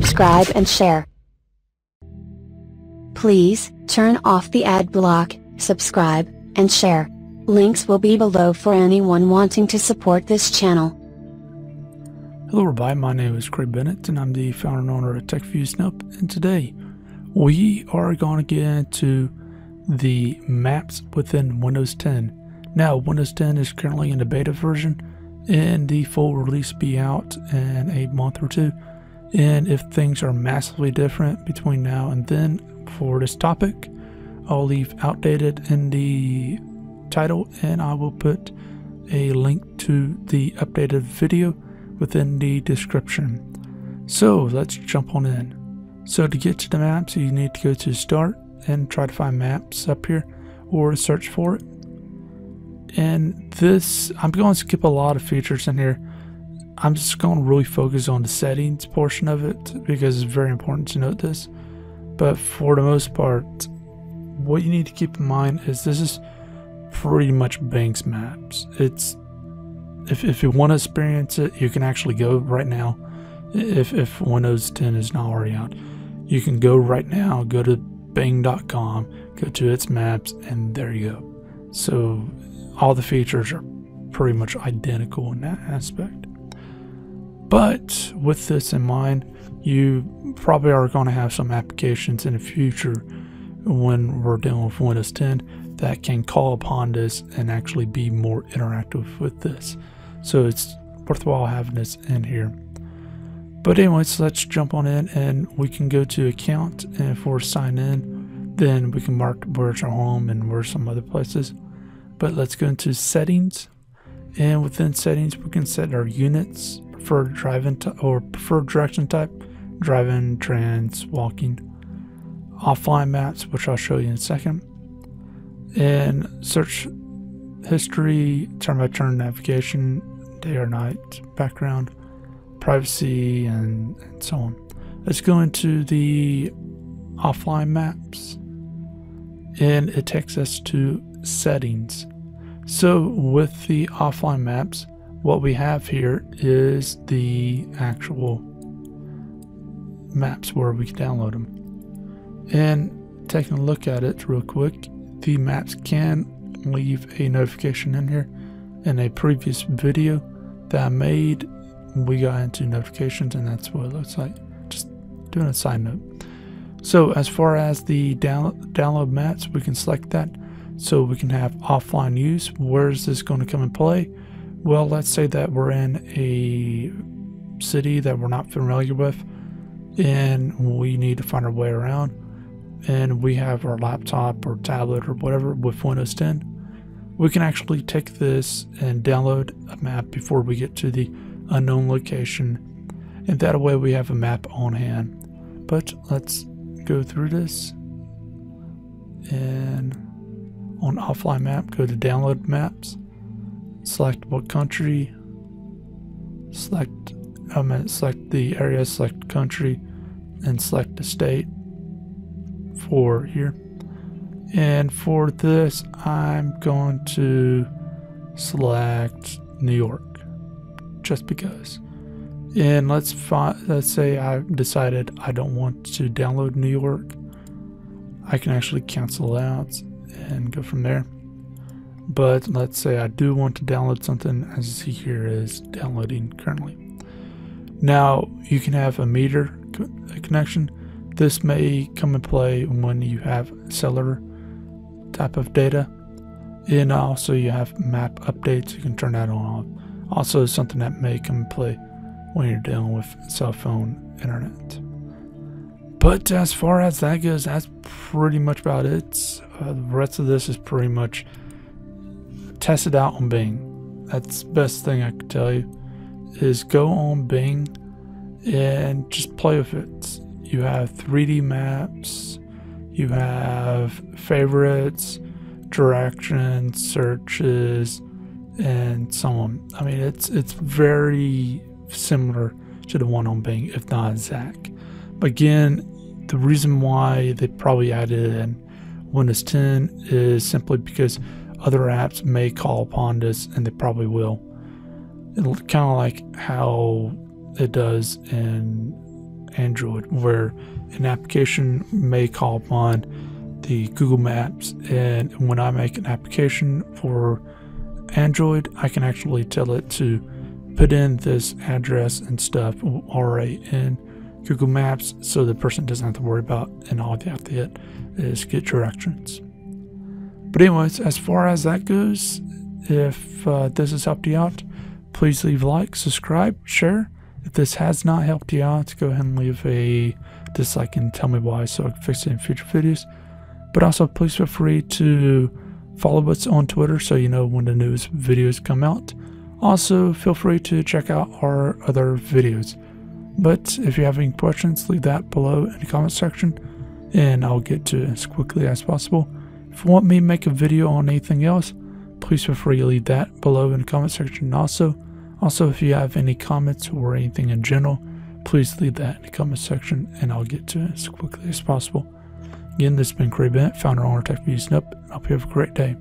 subscribe and share. Please, turn off the ad block, subscribe, and share. Links will be below for anyone wanting to support this channel. Hello everybody, my name is Craig Bennett and I'm the founder and owner of Tech Reviews and Help and today we are going to get into the maps within Windows 10. Now Windows 10 is currently in the beta version and the full release be out in a month or two and if things are massively different between now and then for this topic I'll leave outdated in the title and I will put a link to the updated video within the description. So let's jump on in. So to get to the maps, you need to go to start and try to find maps up here or search for it. And this, I'm going to skip a lot of features in here. I'm just going to really focus on the settings portion of it because it's very important to note this. But for the most part, what you need to keep in mind is this is pretty much Bing's maps. It's if, if you want to experience it, you can actually go right now. If, if Windows 10 is not already out, you can go right now, go to Bing.com, go to its maps, and there you go. So all the features are pretty much identical in that aspect. But with this in mind, you probably are going to have some applications in the future when we're dealing with Windows 10 that can call upon this and actually be more interactive with this. So it's worthwhile having this in here. But anyways, let's jump on in and we can go to account and if we're signed in, then we can mark where's our home and where's some other places. But let's go into settings and within settings, we can set our units, preferred driving or preferred direction type, driving, trans, walking, offline maps, which I'll show you in a second, and search history, turn by turn navigation, day or night, background, privacy, and, and so on. Let's go into the offline maps and it takes us to settings. So with the offline maps, what we have here is the actual maps where we can download them. And taking a look at it real quick, the maps can leave a notification in here. In a previous video that I made, we got into notifications and that's what it looks like. Just doing a side note. So as far as the down, download maps, we can select that so we can have offline use. Where is this going to come and play? Well, let's say that we're in a city that we're not familiar with and we need to find our way around and we have our laptop or tablet or whatever with Windows 10, we can actually take this and download a map before we get to the unknown location. And that way we have a map on hand. But let's go through this. And on offline map, go to download maps. Select what country. Select, I mean, select the area, select country, and select the state for here. And for this, I'm going to select New York, just because. And let's let's say I decided I don't want to download New York. I can actually cancel out and go from there. But let's say I do want to download something, as you see here is downloading currently. Now you can have a meter connection this may come in play when you have cellular type of data. And also you have map updates, you can turn that on off. Also something that may come in play when you're dealing with cell phone internet. But as far as that goes, that's pretty much about it. Uh, the rest of this is pretty much tested out on Bing. That's the best thing I could tell you is go on Bing and just play with it you have 3D maps, you have favorites, directions, searches, and so on. I mean, it's it's very similar to the one on Bing, if not exact. But again, the reason why they probably added in Windows 10 is simply because other apps may call upon this, and they probably will. It'll kind of like how it does in Android, where an application may call upon the Google Maps, and when I make an application for Android, I can actually tell it to put in this address and stuff already in Google Maps so the person doesn't have to worry about and all they have to hit is get directions. But anyways, as far as that goes, if uh, this has helped you out, please leave a like, subscribe, share. If this has not helped you out, go ahead and leave a dislike and tell me why so I can fix it in future videos. But also, please feel free to follow us on Twitter so you know when the newest videos come out. Also, feel free to check out our other videos. But if you have any questions, leave that below in the comment section and I'll get to it as quickly as possible. If you want me to make a video on anything else, please feel free to leave that below in the comment section also. Also, if you have any comments or anything in general, please leave that in the comment section and I'll get to it as quickly as possible. Again, this has been Craig Bennett, founder of Tech Reviews and Help. I hope you have a great day.